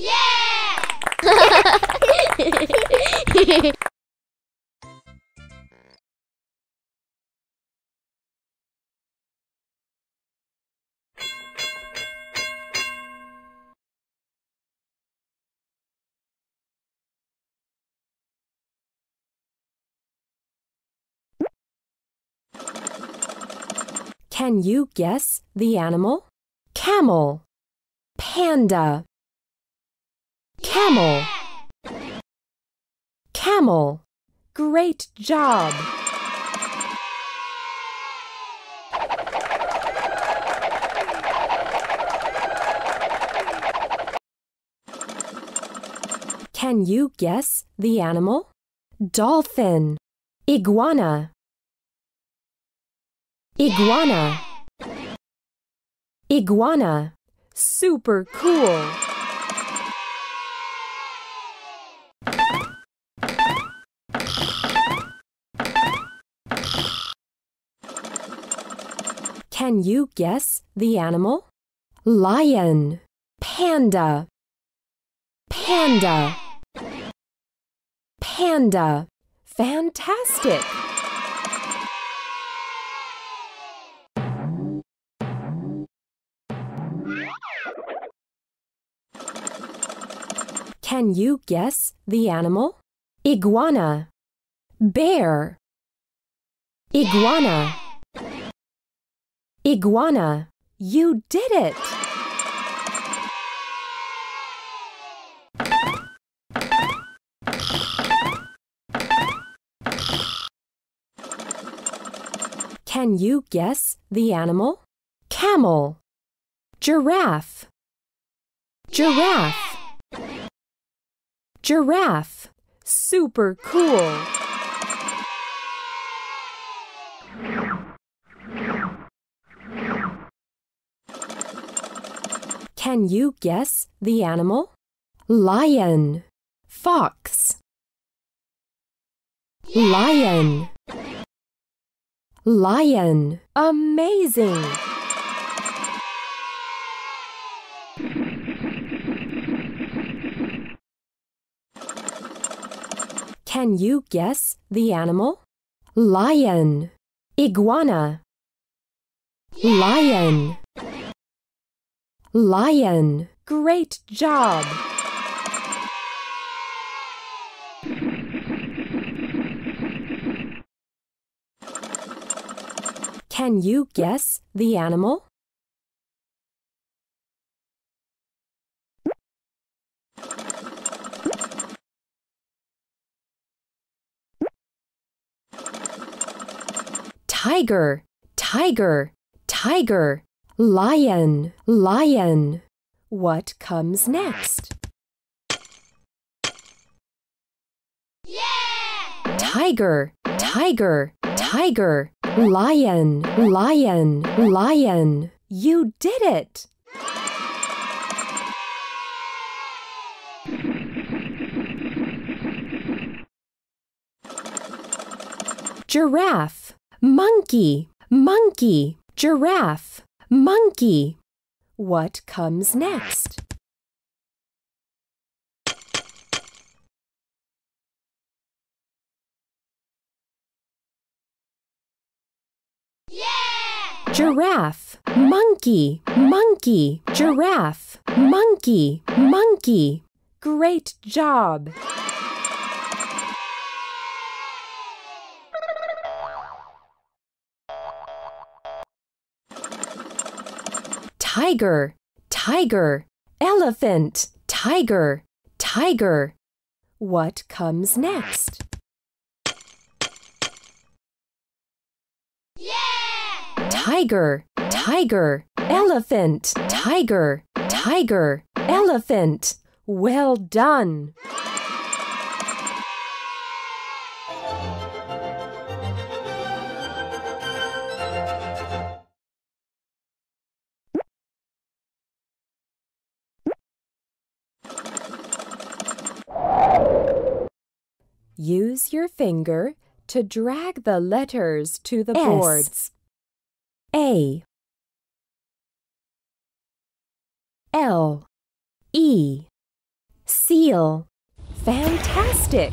Can you guess the animal? Camel, panda, camel, camel. Great job! Can you guess the animal? Dolphin, iguana, iguana, iguana. Super cool! Can you guess the animal? Lion, panda, panda, panda. Fantastic! Can you guess the animal? Iguana, bear, iguana, iguana. You did it! Can you guess the animal? Camel, giraffe, giraffe, giraffe. Super cool! Can you guess the animal? Lion, fox, lion, lion. Amazing! Can you guess the animal? Lion, iguana, lion, lion. Great job! Can you guess the animal? Tiger, tiger, tiger. Lion, lion. What comes next? Yeah! Tiger, tiger, tiger. Lion, lion, lion. You did it! Giraffe, monkey, monkey, giraffe, monkey. What comes next? Giraffe, monkey, monkey, giraffe, monkey, monkey. Great job! Tiger, tiger, elephant, tiger, tiger. What comes next? Tiger, tiger, elephant, tiger, tiger, elephant. Well done. Use your finger to drag the letters to the S. boards. A L E Seal. Fantastic!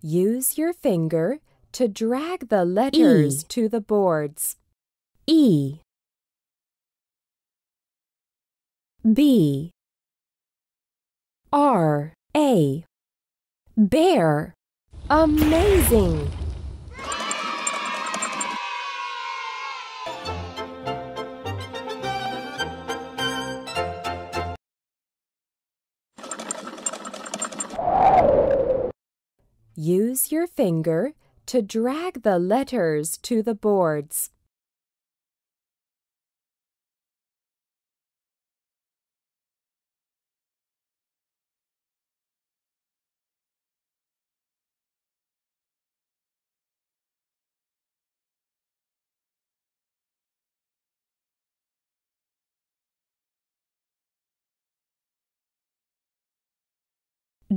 Use your finger to drag the letters E. to the boards. E B R A Bear Amazing! Use your finger to drag the letters to the boards.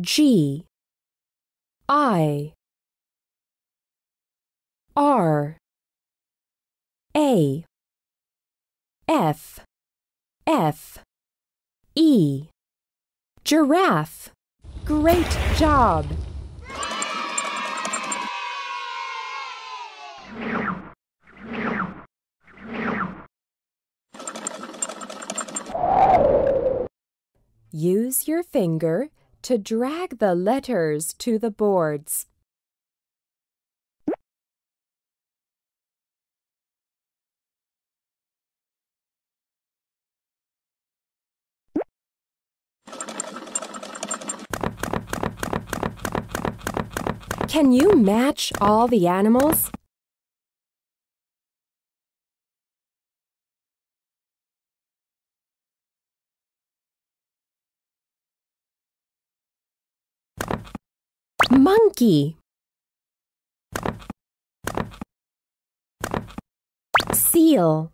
G I R A F F E Giraffe. Great job! Use your finger to drag the letters to the boards. Can you match all the animals? Monkey. Seal.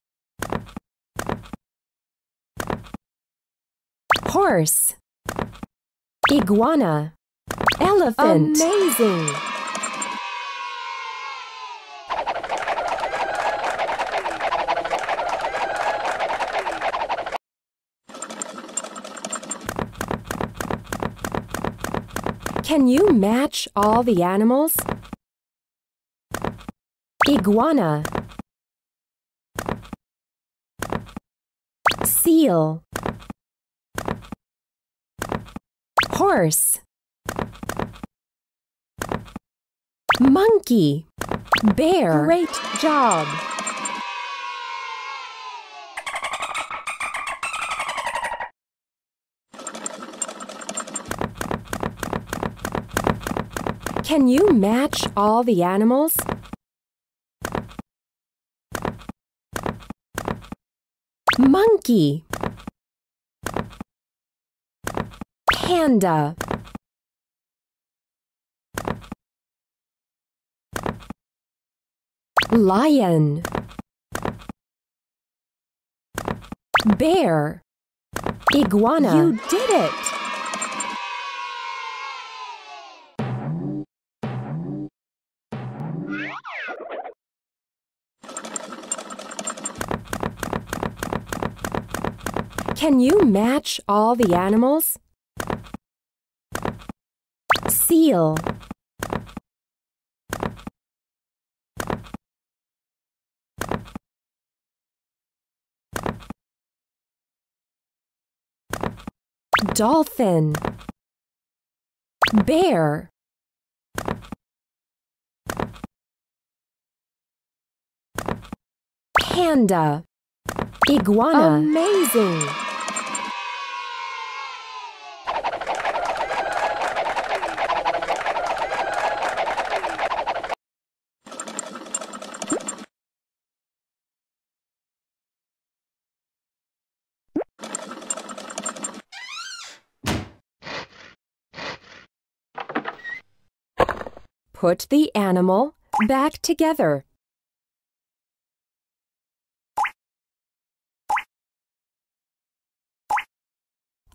Horse. Iguana. Elephant. Amazing! Can you match all the animals? Iguana. Seal. Horse. Monkey. Bear. Great job! Can you match all the animals? Monkey. Panda. Lion. Bear. Iguana. You did it! Can you match all the animals? Seal. Dolphin. Bear. Panda. Iguana. Amazing! Put the animal back together.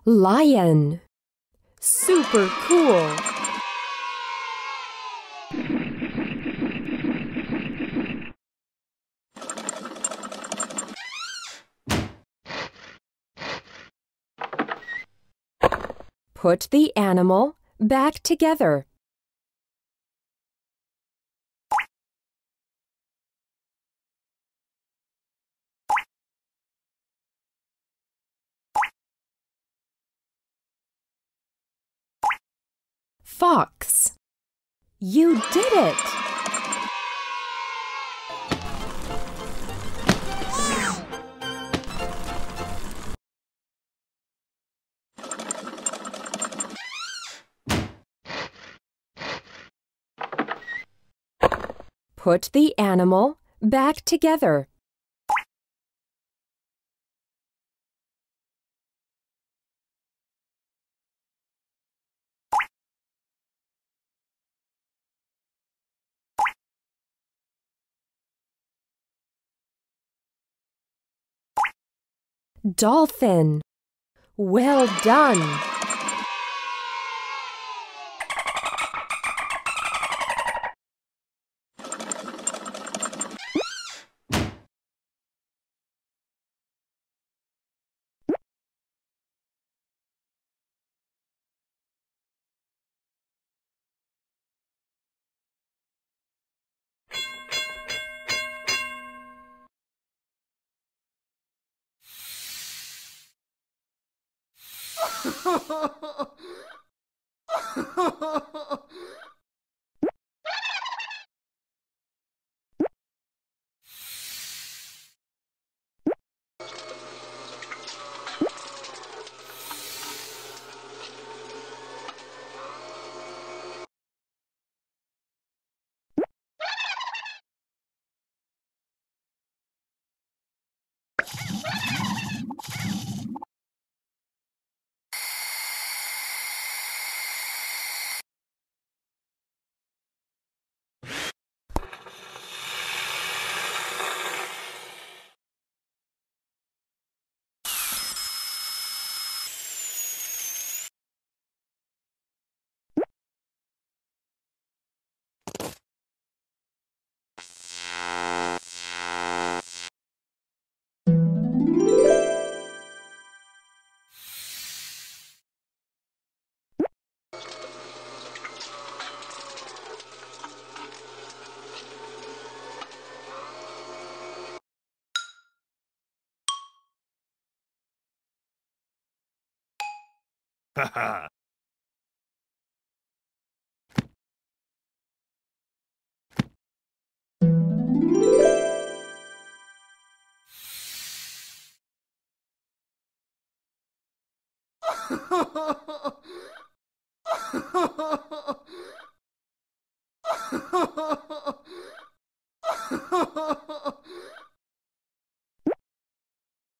Lion. Super cool. Put the animal back together. Fox. You did it! Put the animal back together. Dolphin. Well done. Ha ha ha ha! Ha ha! Ha ha ha!